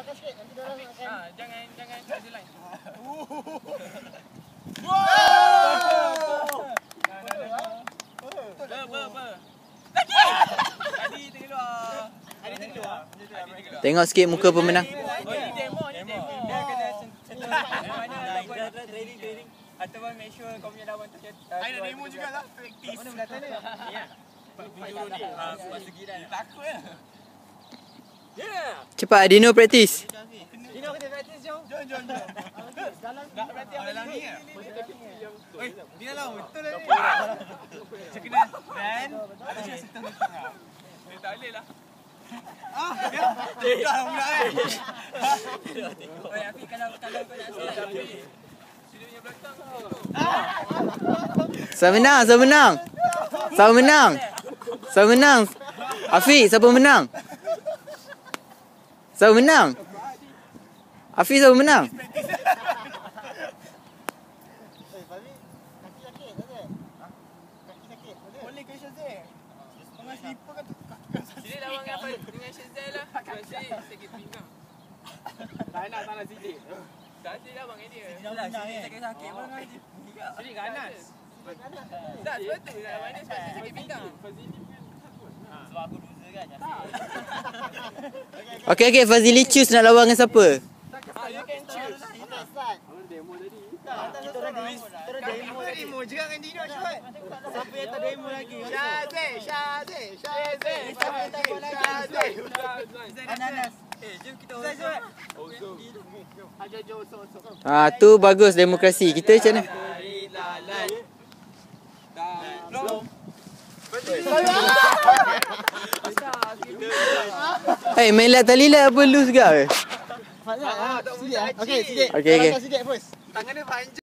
Makan sikit nanti dia orang akan. Ah, jangan jangan line. Ber ber ber. Lagi. Adi tengah luar. Adi tengah luar. Tengok sikit muka pemenang. Oh, ni demo, ni demo. Dia kena sentuh. Mana ataupun Training, training. Ataupun make sure kau punya lawan tu Ada demo jugalah praktis. Mana belakang dia? Ya. Penjuru ni. Ha, buat segi dah. Takut ya. Yeah. Cepat Dino praktis. Dino kita practice jom. Jom jom jom. Nak berhenti apa dalam ni ya? Oi, dia lah betul lah ni. Macam kena dan ada saya sentuh ni. Dia tak boleh lah. Ah, dia dah pula kan. Oi, Afi kalau kalau kau nak siap Afi. Sini punya belakang. Siapa menang? Siapa menang? Siapa menang? Siapa menang? Afiq, siapa menang? Siapa menang? Afiq, siapa menang? Tak tak kan lah. Tak nak, tak nak Sini. Tak ada lah bang dia. Dah sini sakit-sakit pun. Sini ganas. Tak, sebab tu dia sebab sakit pinggang. Sebab aku loser kan. Okey, okey. Fazili choose nak lawan dengan siapa? Ah, tu bagus demokrasi. Kita macam mana? Eh, hey, main lat tali lat apa loose ke? Fahmi, ah, sidik ah. Okey, sidik. Okey, okey. Kalau kau sidik first. Tangan dia panjang.